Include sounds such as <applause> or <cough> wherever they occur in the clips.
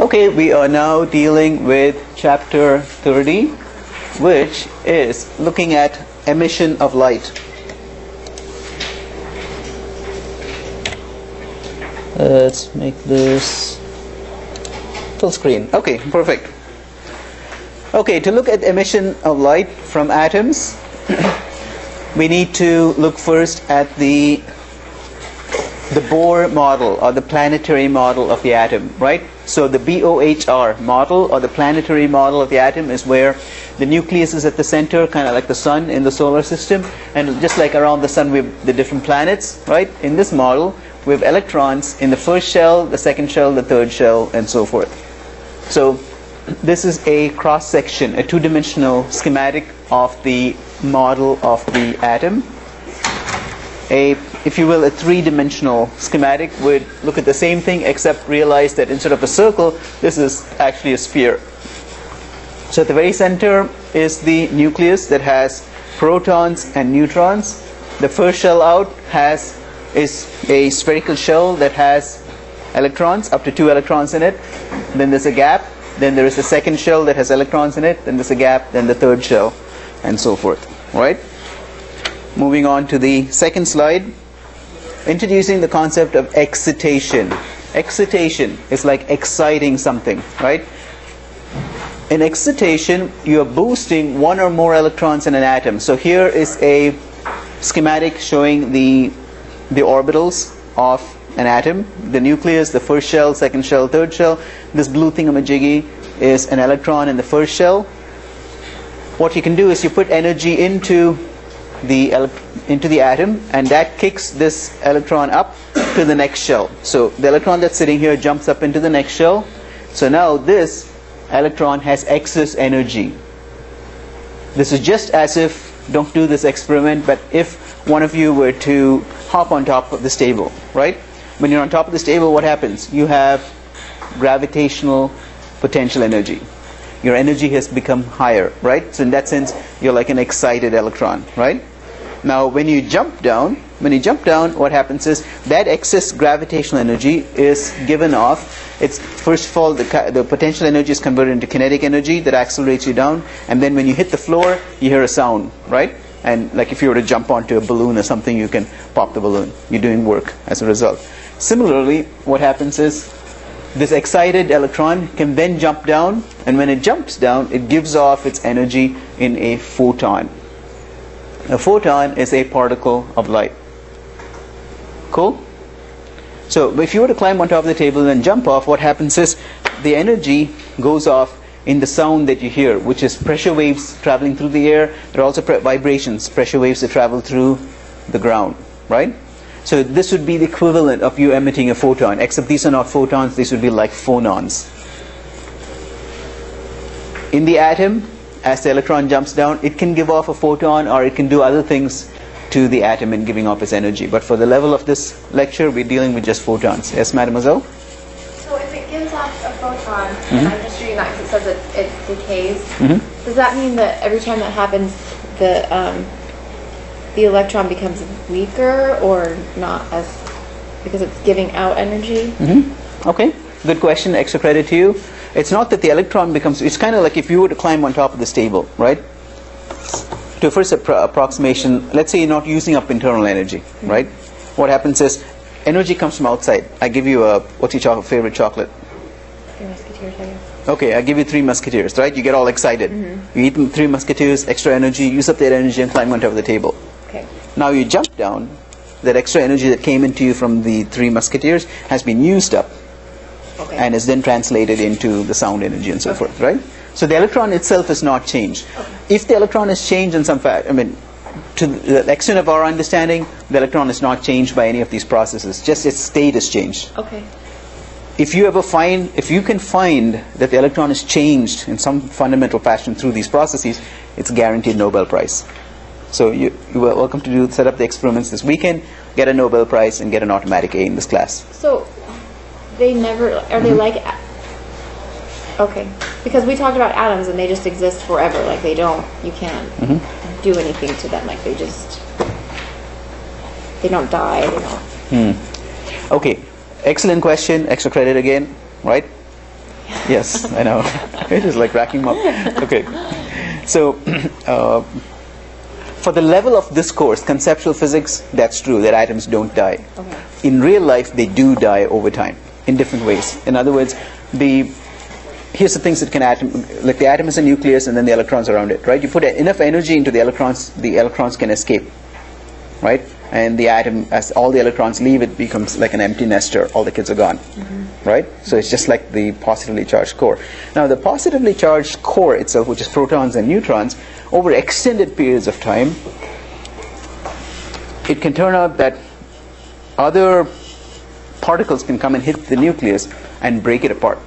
Okay, we are now dealing with chapter 30, which is looking at emission of light. Let's make this full screen. Okay, perfect. Okay, to look at emission of light from atoms, <coughs> we need to look first at the the Bohr model or the planetary model of the atom, right? So the BOHR model or the planetary model of the atom is where the nucleus is at the center, kind of like the sun in the solar system, and just like around the sun we have the different planets, right? In this model, we have electrons in the first shell, the second shell, the third shell, and so forth. So this is a cross section, a two-dimensional schematic of the model of the atom. A if you will, a three-dimensional schematic would look at the same thing except realize that instead of a circle, this is actually a sphere. So at the very center is the nucleus that has protons and neutrons. The first shell out has is a spherical shell that has electrons, up to two electrons in it. Then there's a gap. Then there is a second shell that has electrons in it. Then there's a gap. Then the third shell, and so forth. Right. Moving on to the second slide introducing the concept of excitation. Excitation is like exciting something, right? In excitation, you are boosting one or more electrons in an atom. So here is a schematic showing the the orbitals of an atom, the nucleus, the first shell, second shell, third shell. This blue thingamajiggy is an electron in the first shell. What you can do is you put energy into the into the atom and that kicks this electron up to the next shell. So the electron that's sitting here jumps up into the next shell. So now this electron has excess energy. This is just as if don't do this experiment but if one of you were to hop on top of this table, right? When you're on top of this table what happens? You have gravitational potential energy your energy has become higher, right? So in that sense, you're like an excited electron, right? Now, when you jump down, when you jump down, what happens is that excess gravitational energy is given off. It's first of all the, the potential energy is converted into kinetic energy that accelerates you down, and then when you hit the floor, you hear a sound, right? And like if you were to jump onto a balloon or something, you can pop the balloon. You're doing work as a result. Similarly, what happens is this excited electron can then jump down, and when it jumps down, it gives off its energy in a photon. A photon is a particle of light. Cool? So if you were to climb on top of the table and jump off, what happens is the energy goes off in the sound that you hear, which is pressure waves traveling through the air. There are also pre vibrations, pressure waves that travel through the ground, right? So this would be the equivalent of you emitting a photon, except these are not photons, these would be like phonons. In the atom, as the electron jumps down, it can give off a photon or it can do other things to the atom in giving off its energy. But for the level of this lecture, we're dealing with just photons. Yes, mademoiselle? So if it gives off a photon, mm -hmm. and I'm just reading that because it says it, it decays, mm -hmm. does that mean that every time that happens, the, um, the electron becomes weaker or not as, because it's giving out energy? Mm -hmm. Okay, good question. Extra credit to you. It's not that the electron becomes, it's kind of like if you were to climb on top of this table, right? To a first appro approximation, let's say you're not using up internal energy, mm -hmm. right? What happens is energy comes from outside. I give you a, what's your chocolate, favorite chocolate? Three Musketeers, I guess. Okay, I give you three Musketeers, right? You get all excited. Mm -hmm. You eat three Musketeers, extra energy, use up that energy and climb on top of the table. Okay. Now you jump down, that extra energy that came into you from the three Musketeers has been used up okay. and is then translated into the sound energy and so okay. forth, right? So the electron itself is not changed. Okay. If the electron is changed in some fact, I mean, to the extent of our understanding, the electron is not changed by any of these processes. Just its state is changed. Okay. If you ever find, if you can find that the electron is changed in some fundamental fashion through these processes, it's guaranteed Nobel Prize. So you, you are welcome to do, set up the experiments this weekend, get a Nobel Prize, and get an automatic A in this class. So they never are they like okay because we talked about atoms and they just exist forever like they don't you can't mm-hmm. do anything to them like they just they don't die they don't hmm. okay excellent question extra credit again right <laughs> Yes, I know. <laughs> it is like racking them up. Okay. So, <clears throat> uh, for the level of this course, conceptual physics, that's true that atoms don't die. Okay. In real life, they do die over time in different ways. In other words, the here's the things that can atom like the atom is a nucleus and then the electrons around it, right? You put enough energy into the electrons, the electrons can escape, right? And the atom, as all the electrons leave, it becomes like an empty nester. All the kids are gone, mm-hmm. right? So it's just like the positively charged core. Now, the positively charged core itself, which is protons and neutrons, over extended periods of time, it can turn out that other particles can come and hit the nucleus and break it apart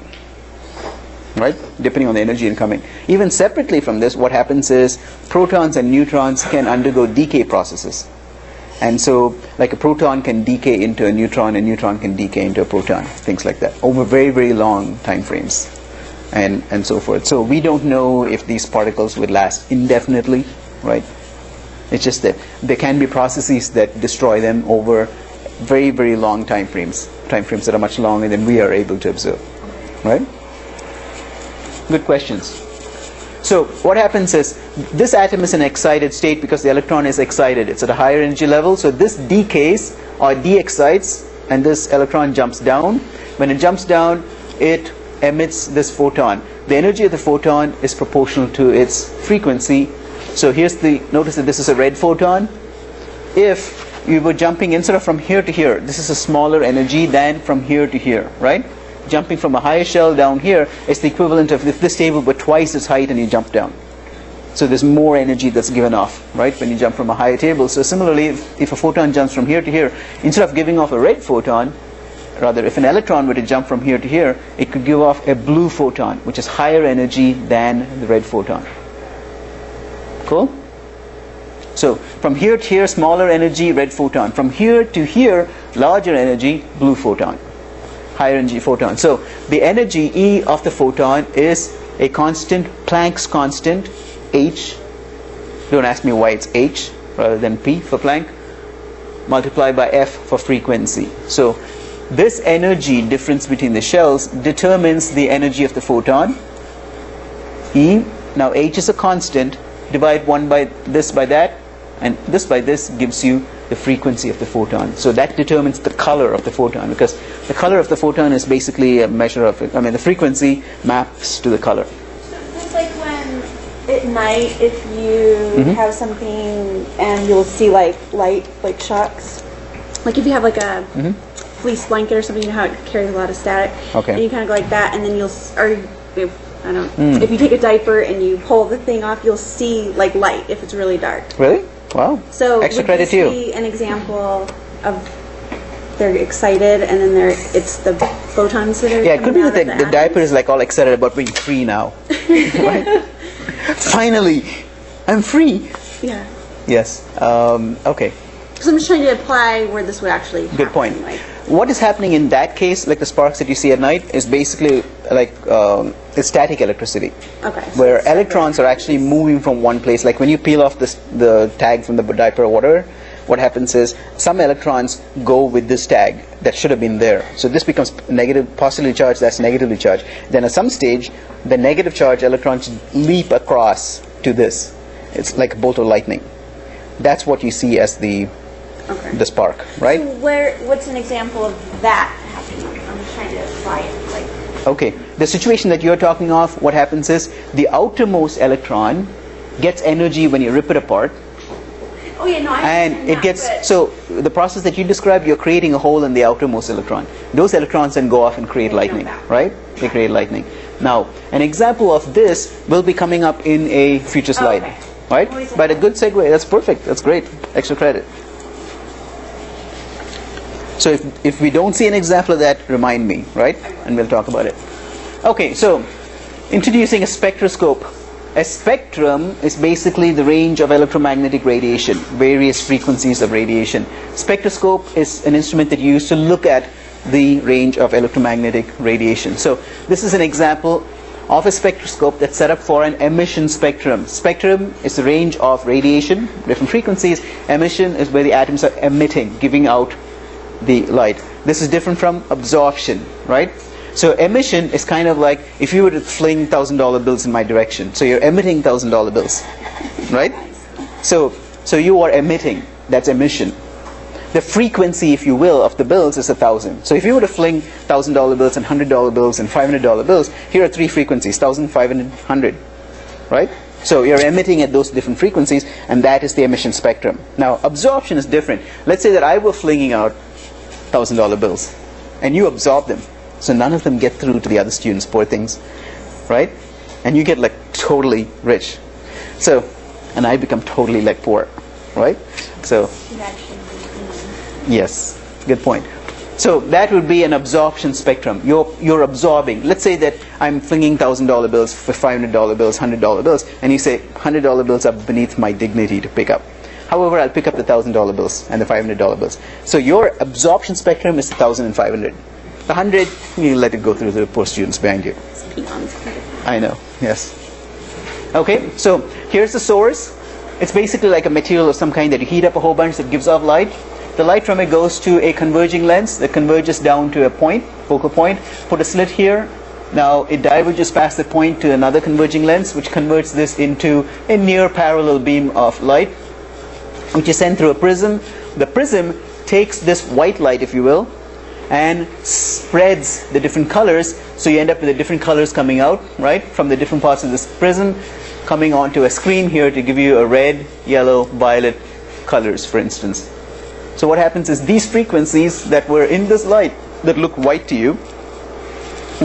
right? Depending on the energy incoming. Even separately from this what happens is protons and neutrons can undergo decay processes. And so like a proton can decay into a neutron a neutron can decay into a proton things like that over very very long time frames and and so forth. So we don't know if these particles would last indefinitely right? It's just that there can be processes that destroy them over very very long time frames time frames that are much longer than we are able to observe right Good questions. So what happens is this atom is in excited state because the electron is excited. It's at a higher energy level. So this decays or de-excites and this electron jumps down. When it jumps down, it emits this photon. The energy of the photon is proportional to its frequency. So here's the, notice that this is a red photon. If you were jumping instead of from here to here, this is a smaller energy than from here to here, right? jumping from a higher shell down here is the equivalent of if this table were twice its height and you jump down. So there's more energy that's given off, right, when you jump from a higher table. So similarly, if, if a photon jumps from here to here, instead of giving off a red photon, rather if an electron were to jump from here to here, it could give off a blue photon, which is higher energy than the red photon. Cool? So from here to here, smaller energy, red photon. From here to here, larger energy, blue photon higher energy photon. So the energy E of the photon is a constant, Planck's constant, H. Don't ask me why it's H rather than P for Planck, multiplied by F for frequency. So this energy difference between the shells determines the energy of the photon. E, now H is a constant, divide one by this by that, and this by this gives you the frequency of the photon. So that determines the color of the photon because the color of the photon is basically a measure of it. I mean, the frequency maps to the color. So it's like when at night, if you Mhm. have something and you'll see like light, like shocks. Like if you have like a Mhm. fleece blanket or something, you know how it carries a lot of static. Okay. And you kind of go like that, and then you'll, or if, I don't. Mm. If you take a diaper and you pull the thing off, you'll see like light if it's really dark. Really? Wow. So extra would credit to you. an example of they're excited and then they're it's the photons that are Yeah, it could be that out the, the diaper is like all excited about being free now. <laughs> right? Finally, I'm free. yeah. Yes. Um, okay. So I'm just trying to apply where this would actually Good point. Like, What is happening in that case, like the sparks that you see at night, is basically like um, it's static electricity. okay. where it's electrons are actually moving from one place. Like when you peel off this, the tag from the diaper or whatever, what happens is some electrons go with this tag that should have been there. So this becomes negative, positively charged, that's negatively charged. Then at some stage, the negative charge electrons leap across to this. It's like a bolt of lightning. That's what you see as the, Okay. the spark, right? So where? What's an example of that happening? I'm just trying to apply it. Okay, the situation that you're talking of, what happens is the outermost electron gets energy when you rip it apart, oh yeah, no, I and it gets so the process that you described you're creating a hole in the outermost electron. Those electrons then go off and create lightning right? They create lightning. Now an example of this will be coming up in a future slide Okay. right? But a good segue that's perfect that's great. Extra credit so if, if we don't see an example of that remind me right and we'll talk about it okay so introducing a spectroscope a spectrum is basically the range of electromagnetic radiation, various frequencies of radiation. Spectroscope is an instrument that you use to look at the range of electromagnetic radiation. So this is an example of a spectroscope that's set up for an emission spectrum. Spectrum is the range of radiation, different frequencies. Emission is where the atoms are emitting, giving out the light. This is different from absorption, right? So emission is kind of like if you were to fling thousand dollar bills in my direction. So you're emitting thousand dollar bills, right? So so you are emitting. That's emission. The frequency, if you will, of the bills is a thousand. So if you were to fling thousand dollar bills and hundred dollar bills and five hundred dollar bills, here are three frequencies: thousand, five hundred, hundred, right? So you're emitting at those different frequencies, and that is the emission spectrum. Now, absorption is different. Let's say that I were flinging out thousand dollar bills, and you absorb them. So none of them get through to the other students, poor things, right? And you get like totally rich. So, and I become totally like poor, right? So, yes, good point. So that would be an absorption spectrum. You're, you're absorbing. Let's say that I'm flinging thousand dollar bills for five hundred dollar bills, hundred dollar bills, and you say hundred dollar bills are beneath my dignity to pick up. However, I'll pick up the thousand dollar bills and the five hundred dollar bills. So your absorption spectrum is thousand and five hundred. The hundred, you let it go through the poor students behind you. I know. Yes. Okay. So here's the source. It's basically like a material of some kind that you heat up a whole bunch that gives off light. The light from it goes to a converging lens that converges down to a point, focal point. Put a slit here. Now it diverges past the point to another converging lens, which converts this into a near parallel beam of light, which is sent through a prism. The prism takes this white light, if you will, and spreads the different colors. So you end up with the different colors coming out, right, from the different parts of this prism, coming onto a screen here to give you a red, yellow, violet colors, for instance. So what happens is these frequencies that were in this light that look white to you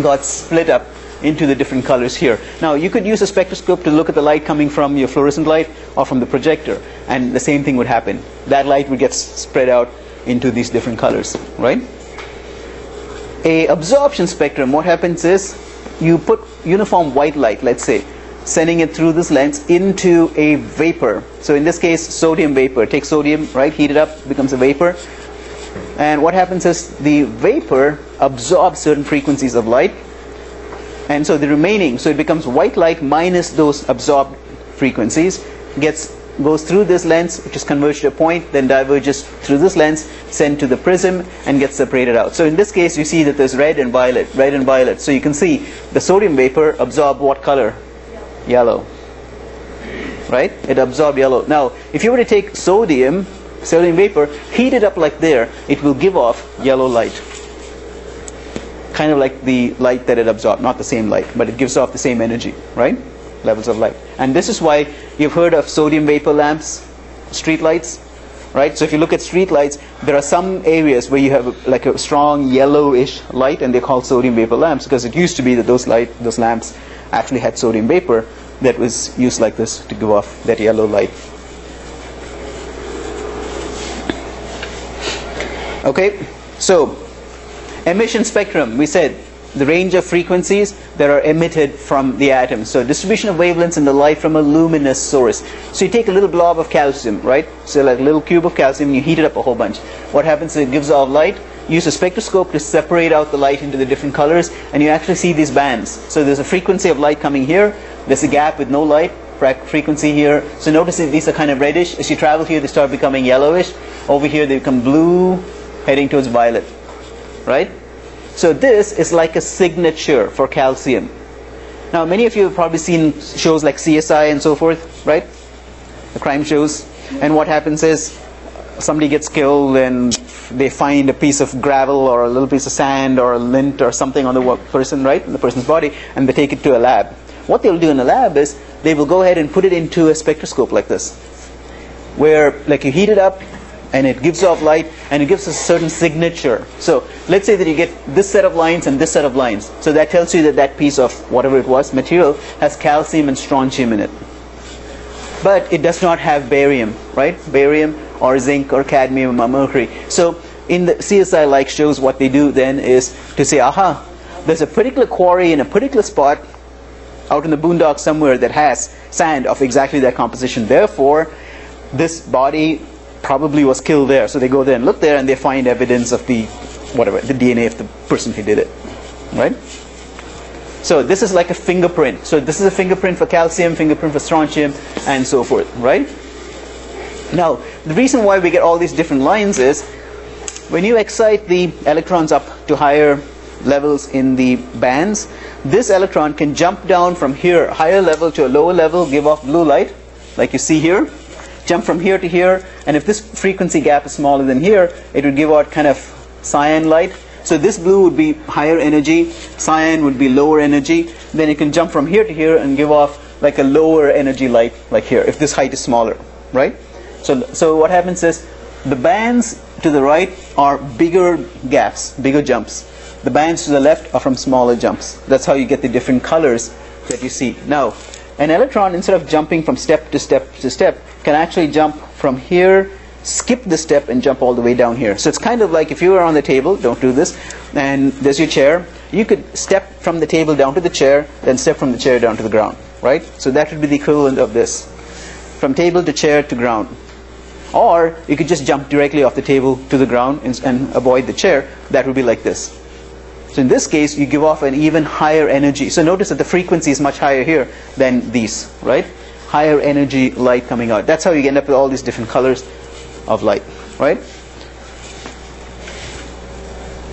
got split up into the different colors here. Now you could use a spectroscope to look at the light coming from your fluorescent light or from the projector and the same thing would happen. That light would get spread out into these different colors, right? A absorption spectrum, what happens is you put uniform white light, let's say, sending it through this lens into a vapor. So in this case, sodium vapor. Take sodium, right, heat it up, becomes a vapor. And what happens is the vapor absorbs certain frequencies of light. And so the remaining, so it becomes white light minus those absorbed frequencies, gets goes through this lens, which is converged to a point, then diverges through this lens, sent to the prism, and gets separated out. So in this case, you see that there's red and violet, red and violet. So you can see the sodium vapor absorb what color? Yellow. Right? It absorbed yellow. Now, if you were to take sodium, sodium vapor, heat it up like there, it will give off yellow light. Kind of like the light that it absorbs, not the same light, but it gives off the same energy, right? Levels of light. And this is why you've heard of sodium vapor lamps, street lights, right? So if you look at street lights, there are some areas where you have like a strong yellowish light, and they're called sodium vapor lamps because it used to be that those light, those lamps actually had sodium vapor that was used like this to give off that yellow light. Okay, so emission spectrum, we said the range of frequencies that are emitted from the atom. So distribution of wavelengths in the light from a luminous source. So you take a little blob of calcium, right? So like a little cube of calcium, you heat it up a whole bunch. What happens is it gives off light. Use a spectroscope to separate out the light into the different colors, and you actually see these bands. So there's a frequency of light coming here. There's a gap with no light frequency here. So notice that these are kind of reddish. As you travel here, they start becoming yellowish. Over here, they become blue, heading towards violet, right? So this is like a signature for calcium. Now, many of you have probably seen shows like CSI and so forth, right? The crime shows. And what happens is somebody gets killed and they find a piece of gravel or a little piece of sand or a lint or something on the person, right? In the person's body, and they take it to a lab. What they'll do in a lab is they will go ahead and put it into a spectroscope like this, where like you heat it up and it gives off light and it gives a certain signature. So let's say that you get this set of lines and this set of lines. So that tells you that that piece of whatever it was material has calcium and strontium in it. But it does not have barium, right? Barium or zinc or cadmium or mercury. So in the CSI like shows what they do then is to say, aha, there's a particular quarry in a particular spot out in the boondocks somewhere that has sand of exactly that composition. Therefore, this body probably was killed there. So they go there and look there and they find evidence of the whatever, the DNA of the person who did it. Right? So this is like a fingerprint. So this is a fingerprint for calcium, fingerprint for strontium, and so forth, right? Now, the reason why we get all these different lines is when you excite the electrons up to higher levels in the bands, this electron can jump down from here, higher level to a lower level, give off blue light, like you see here, jump from here to here, and if this frequency gap is smaller than here, it would give out kind of cyan light. So this blue would be higher energy, cyan would be lower energy. Then you can jump from here to here and give off like a lower energy light, like here, if this height is smaller, right? So, so what happens is the bands to the right are bigger gaps, bigger jumps. The bands to the left are from smaller jumps. That's how you get the different colors that you see. Now, an electron, instead of jumping from step to step to step, can actually jump from here, skip the step, and jump all the way down here. So it's kind of like if you were on the table, don't do this, and there's your chair, you could step from the table down to the chair, then step from the chair down to the ground, right? So that would be the equivalent of this. From table to chair to ground. Or you could just jump directly off the table to the ground and, and avoid the chair. That would be like this. So in this case, you give off an even higher energy. So notice that the frequency is much higher here than these, right? Higher energy light coming out. That's how you end up with all these different colors of light, right?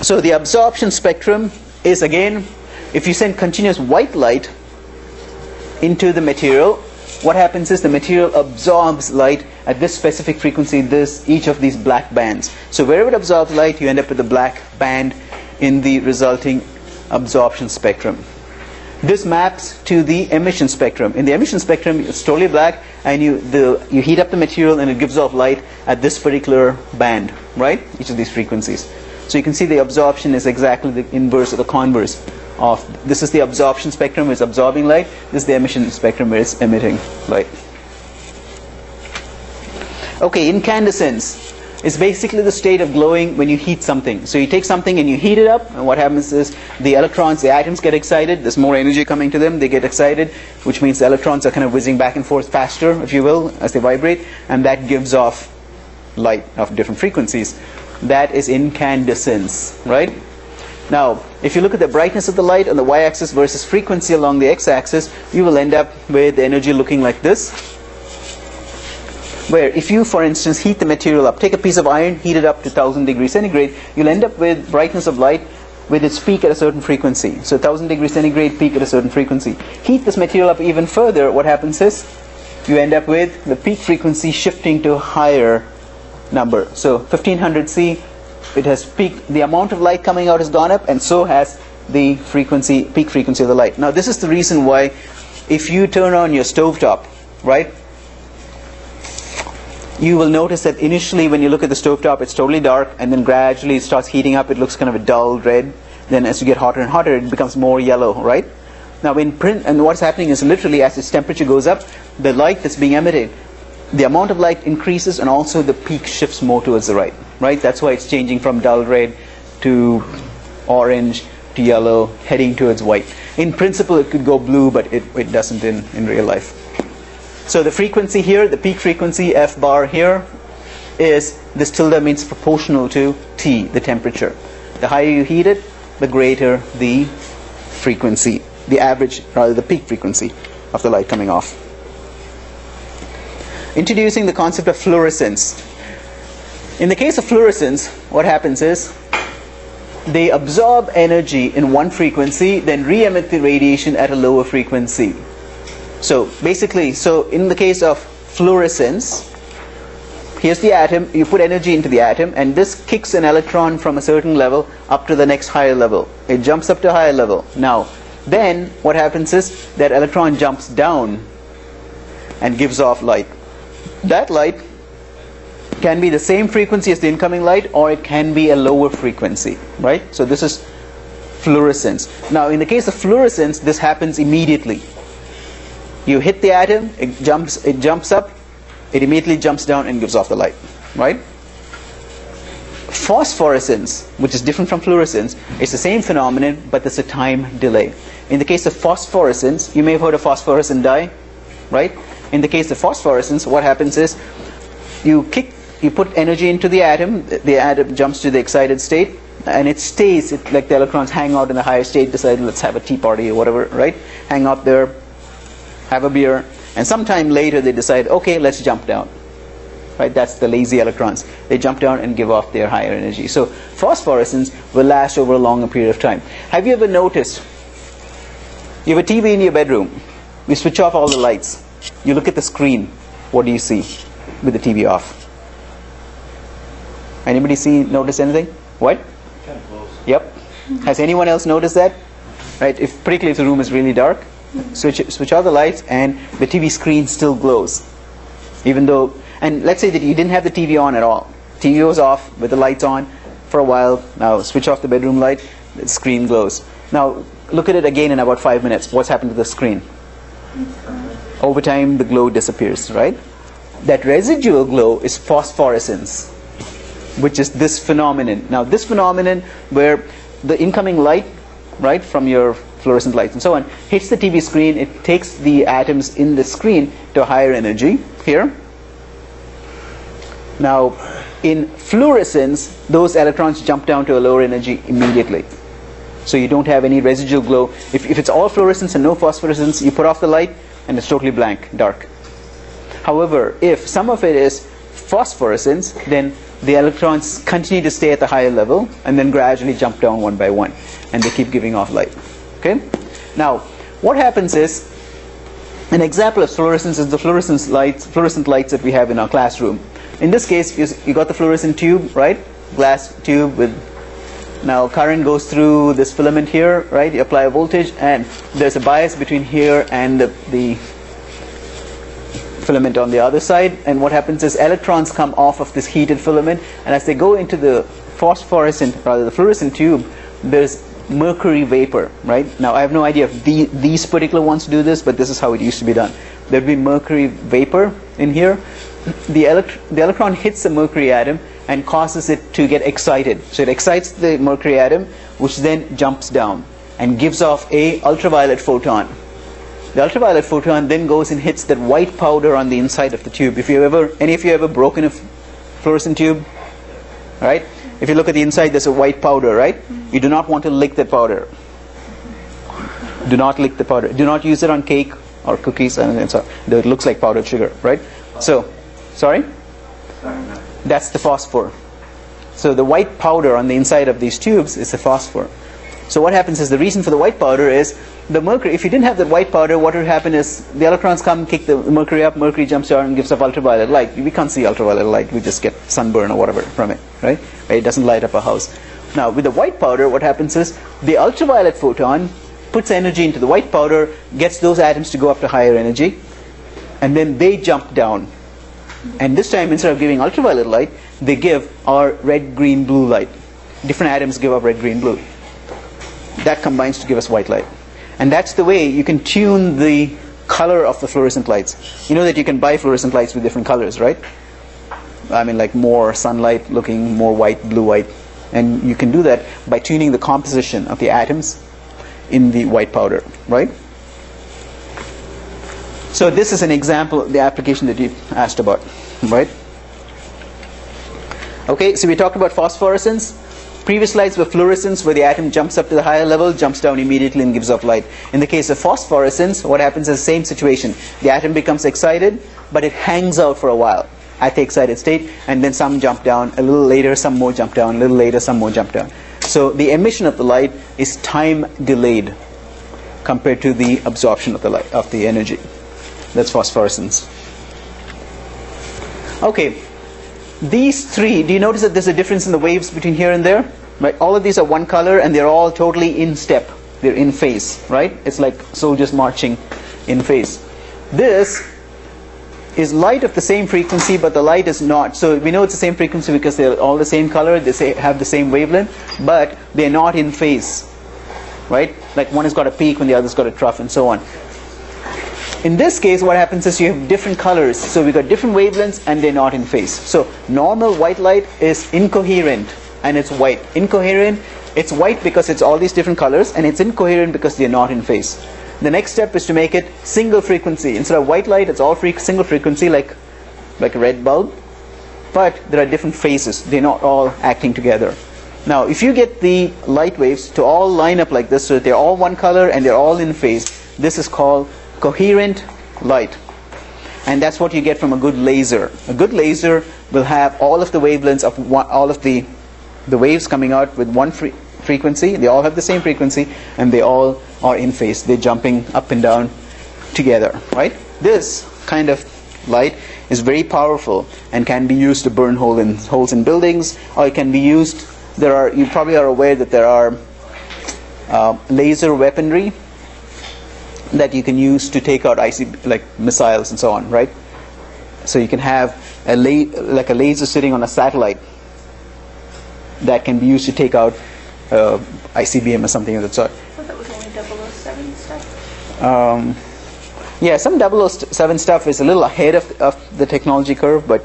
So the absorption spectrum is again, if you send continuous white light into the material, what happens is the material absorbs light at this specific frequency, this each of these black bands. So wherever it absorbs light, you end up with a black band in the resulting absorption spectrum. This maps to the emission spectrum. In the emission spectrum, it's totally black, and you the you heat up the material, and it gives off light at this particular band, right? Each of these frequencies. So you can see the absorption is exactly the inverse or the converse of this is the absorption spectrum, where it's absorbing light. This is the emission spectrum, where it's emitting light. Okay, incandescence is basically the state of glowing when you heat something. So you take something and you heat it up, and what happens is the electrons, the atoms get excited. There's more energy coming to them. They get excited, which means the electrons are kind of whizzing back and forth faster, if you will, as they vibrate, and that gives off light of different frequencies. That is incandescence, right? Now, if you look at the brightness of the light on the y-axis versus frequency along the x-axis, you will end up with energy looking like this where if you, for instance, heat the material up, take a piece of iron, heat it up to 1000 degrees centigrade, you'll end up with brightness of light with its peak at a certain frequency. So 1000 degrees centigrade peak at a certain frequency. Heat this material up even further, what happens is you end up with the peak frequency shifting to a higher number. So 1500 C, it has peaked, the amount of light coming out has gone up, and so has the frequency, peak frequency of the light. Now this is the reason why if you turn on your stovetop, right, you will notice that initially when you look at the stovetop it's totally dark and then gradually it starts heating up. It looks kind of a dull red. Then as you get hotter and hotter it becomes more yellow right? Now in print and what's happening is literally as its temperature goes up the light that's being emitted the amount of light increases and also the peak shifts more towards the right right? That's why it's changing from dull red to orange to yellow heading towards white. In principle it could go blue but it, it doesn't in, in real life so the frequency here, the peak frequency f bar here, is this tilde means proportional to T, the temperature. The higher you heat it, the greater the frequency, the average, rather the peak frequency of the light coming off. Introducing the concept of fluorescence. In the case of fluorescence, what happens is they absorb energy in one frequency, then re-emit the radiation at a lower frequency. So basically, so in the case of fluorescence, here's the atom, you put energy into the atom, and this kicks an electron from a certain level up to the next higher level. It jumps up to a higher level. Now, then what happens is that electron jumps down and gives off light. That light can be the same frequency as the incoming light or it can be a lower frequency, right? So this is fluorescence. Now in the case of fluorescence, this happens immediately you hit the atom, it jumps, it jumps up, it immediately jumps down and gives off the light, right? Phosphorescence, which is different from fluorescence, is the same phenomenon, but there's a time delay. In the case of phosphorescence, you may have heard of phosphorescent dye, right? In the case of phosphorescence, what happens is you kick, you put energy into the atom, the atom jumps to the excited state, and it stays, it, like the electrons hang out in the higher state, decide let's have a tea party or whatever, right? Hang out there, have a beer, and sometime later they decide, okay, let's jump down. right? That's the lazy electrons. They jump down and give off their higher energy. So phosphorescence will last over a longer period of time. Have you ever noticed? You have a TV in your bedroom. You switch off all the lights. You look at the screen. What do you see with the TV off? Anybody see notice anything? What? Yep. Has anyone else noticed that? Right. If particularly if the room is really dark, switch switch off the lights and the TV screen still glows, even though. And let's say that you didn't have the TV on at all. TV was off with the lights on for a while. Now switch off the bedroom light, the screen glows. Now look at it again in about five minutes. What's happened to the screen? Over time, the glow disappears. Right. That residual glow is phosphorescence which is this phenomenon. Now, this phenomenon where the incoming light, right, from your fluorescent lights and so on, hits the TV screen, it takes the atoms in the screen to a higher energy here. Now, in fluorescence, those electrons jump down to a lower energy immediately. So you don't have any residual glow. If, if it's all fluorescence and no phosphorescence, you put off the light and it's totally blank, dark. However, if some of it is phosphorescence, then the electrons continue to stay at the higher level and then gradually jump down one by one and they keep giving off light okay? Now what happens is an example of fluorescence is the fluorescent lights fluorescent lights that we have in our classroom. In this case you, you got the fluorescent tube right? Glass tube with now current goes through this filament here right? You apply a voltage and there's a bias between here and the, the filament on the other side. And what happens is electrons come off of this heated filament. And as they go into the phosphorescent rather the fluorescent tube there's mercury vapor right? Now I have no idea if the, these particular ones do this but this is how it used to be done. There'd be mercury vapor in here. The, elect- the electron hits the mercury atom and causes it to get excited. So it excites the mercury atom which then jumps down and gives off a ultraviolet photon. The ultraviolet photon then goes and hits that white powder on the inside of the tube. If you ever, any of you ever broken a fluorescent tube, right? If you look at the inside, there's a white powder, right? You do not want to lick that powder. Do not lick the powder. Do not use it on cake or cookies, and so on. it looks like powdered sugar, right? So, sorry. That's the phosphor. So the white powder on the inside of these tubes is the phosphor. So what happens is the reason for the white powder is the mercury, if you didn't have that white powder, what would happen is the electrons come, kick the mercury up, mercury jumps down and gives off ultraviolet light. We can't see ultraviolet light, we just get sunburn or whatever from it, right? It doesn't light up a house. Now, with the white powder, what happens is the ultraviolet photon puts energy into the white powder, gets those atoms to go up to higher energy, and then they jump down. And this time, instead of giving ultraviolet light, they give our red, green, blue light. Different atoms give off red, green, blue. That combines to give us white light. And that's the way you can tune the color of the fluorescent lights. You know that you can buy fluorescent lights with different colors, right? I mean, like more sunlight looking, more white, blue white. And you can do that by tuning the composition of the atoms in the white powder, right? So this is an example of the application that you asked about, right? Okay, so we talked about phosphorescence. Previous slides were fluorescence, where the atom jumps up to the higher level, jumps down immediately, and gives off light. In the case of phosphorescence, what happens is the same situation. The atom becomes excited, but it hangs out for a while at the excited state, and then some jump down. A little later, some more jump down. A little later, some more jump down. So the emission of the light is time delayed compared to the absorption of the light of the energy. That's phosphorescence. Okay, these three, do you notice that there's a difference in the waves between here and there? Right? All of these are one color and they're all totally in step. They're in phase, right? It's like soldiers marching in phase. This is light of the same frequency, but the light is not. So we know it's the same frequency because they're all the same color, they say, have the same wavelength, but they're not in phase, right? Like one has got a peak and the other's got a trough and so on. In this case, what happens is you have different colors. So we've got different wavelengths and they're not in phase. So normal white light is incoherent and it's white. Incoherent, it's white because it's all these different colors and it's incoherent because they're not in phase. The next step is to make it single frequency. Instead of white light, it's all free, single frequency like, like a red bulb. But there are different phases. They're not all acting together. Now, if you get the light waves to all line up like this, so that they're all one color and they're all in phase, this is called coherent light. And that's what you get from a good laser. A good laser will have all of the wavelengths of one, all of the the waves coming out with one fre- frequency. They all have the same frequency, and they all are in phase. They're jumping up and down together, right? This kind of light is very powerful and can be used to burn hole in, holes in buildings, or it can be used. There are you probably are aware that there are uh, laser weaponry that you can use to take out IC like missiles and so on, right? So you can have a la- like a laser sitting on a satellite that can be used to take out uh, ICBM or something of that sort. I thought that was only 007 stuff. Um, yeah, some 007 stuff is a little ahead of, of the technology curve, but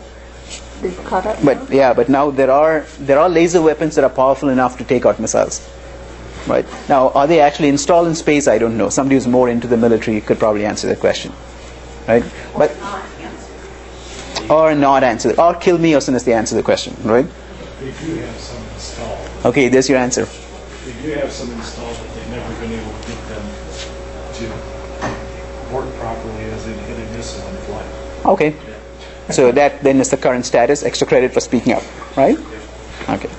They've caught up. but yeah, but now there are there are laser weapons that are powerful enough to take out missiles. Right now, are they actually installed in space? I don't know. Somebody who's more into the military could probably answer that question, right? But or not answer it, or kill me as soon as they answer the question, right? They do have some installed. Okay, there's your answer. They do have some installed, but they've never been able to get them to work properly as in hit a missile in flight. Okay, so that then is the current status. Extra credit for speaking up, right? Okay.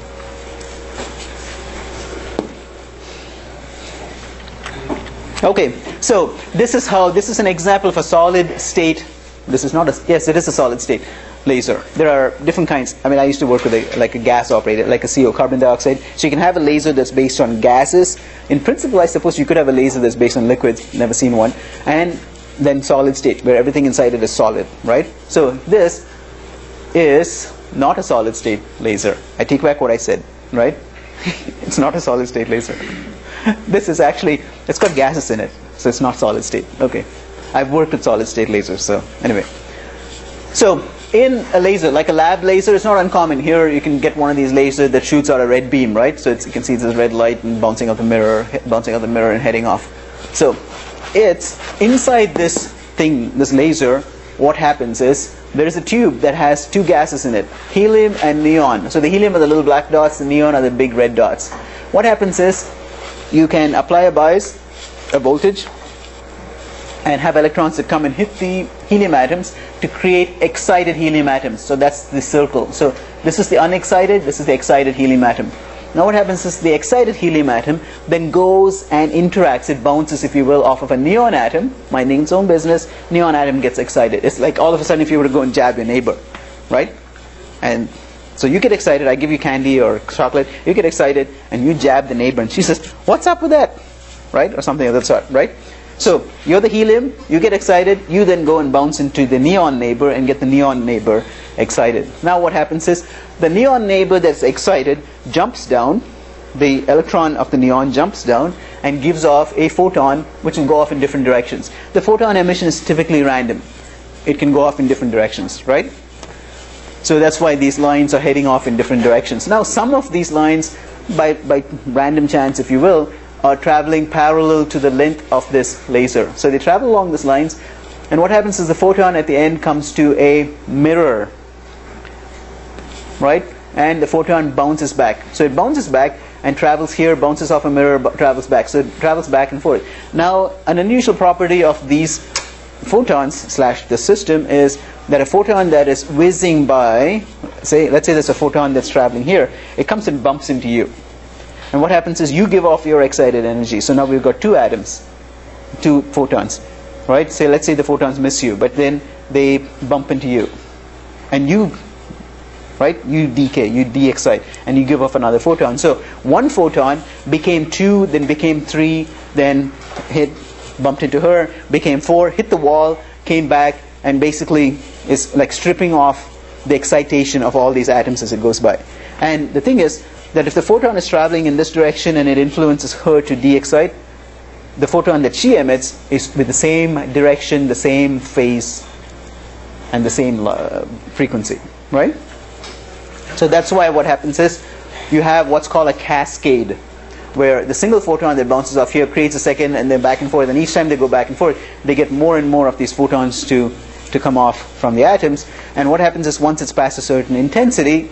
Okay, so this is how this is an example of a solid state. This is not a yes, it is a solid state laser. There are different kinds. I mean, I used to work with a, like a gas operated, like a CO, carbon dioxide. So you can have a laser that's based on gases. In principle, I suppose you could have a laser that's based on liquids. Never seen one. And then solid state, where everything inside it is solid, right? So this is not a solid state laser. I take back what I said, right? <laughs> it's not a solid state laser. <laughs> this is actually it's got gases in it, so it's not solid state. Okay, I've worked with solid state lasers, so anyway. So in a laser, like a lab laser, it's not uncommon. Here you can get one of these lasers that shoots out a red beam, right? So you can see this red light and bouncing out the mirror, bouncing out the mirror and heading off. So it's inside this thing, this laser. What happens is there is a tube that has two gases in it, helium and neon. So the helium are the little black dots, the neon are the big red dots. What happens is you can apply a bias, a voltage, and have electrons that come and hit the helium atoms to create excited helium atoms. So that's the circle. So this is the unexcited, this is the excited helium atom. Now what happens is the excited helium atom then goes and interacts, it bounces if you will off of a neon atom, minding its own business, neon atom gets excited. It's like all of a sudden if you were to go and jab your neighbor, right? And so you get excited, I give you candy or chocolate, you get excited and you jab the neighbor and she says, what's up with that? Right? Or something of that sort, right? So you're the helium, you get excited, you then go and bounce into the neon neighbor and get the neon neighbor excited. Now what happens is the neon neighbor that's excited jumps down, the electron of the neon jumps down and gives off a photon which will go off in different directions. The photon emission is typically random. It can go off in different directions, right? So that's why these lines are heading off in different directions. Now, some of these lines, by, by random chance, if you will, are traveling parallel to the length of this laser. So they travel along these lines, and what happens is the photon at the end comes to a mirror, right? And the photon bounces back. So it bounces back and travels here, bounces off a mirror, travels back. So it travels back and forth. Now, an unusual property of these photons slash the system is that a photon that is whizzing by, say, let's say there's a photon that's traveling here, it comes and bumps into you. And what happens is you give off your excited energy. So now we've got two atoms, two photons, right? Say, let's say the photons miss you, but then they bump into you. And you, right, you decay, you de-excite, and you give off another photon. So one photon became two, then became three, then hit, bumped into her, became four, hit the wall, came back, and basically is like stripping off the excitation of all these atoms as it goes by. And the thing is that if the photon is traveling in this direction and it influences her to de-excite, the photon that she emits is with the same direction, the same phase, and the same uh, frequency, right? So that's why what happens is you have what's called a cascade, where the single photon that bounces off here creates a second and then back and forth, and each time they go back and forth, they get more and more of these photons to, to come off from the atoms. And what happens is once it's past a certain intensity,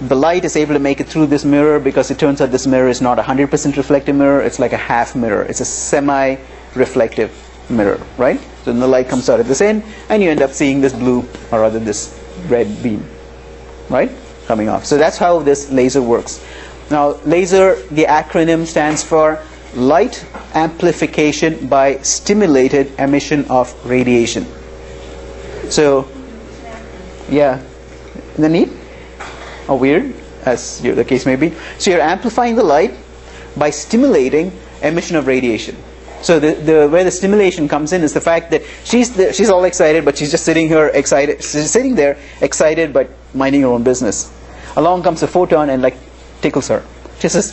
the light is able to make it through this mirror because it turns out this mirror is not a 100% reflective mirror, it's like a half mirror. It's a semi reflective mirror, right? So then the light comes out at this end, and you end up seeing this blue, or rather this red beam, right, coming off. So that's how this laser works. Now, laser, the acronym stands for light amplification by stimulated emission of radiation. So, yeah, that neat? Or oh, weird, as the case may be. So you're amplifying the light by stimulating emission of radiation. So the, the where the stimulation comes in is the fact that she's the, she's all excited, but she's just sitting here excited, sitting there excited, but minding her own business. Along comes a photon and like tickles her. She says,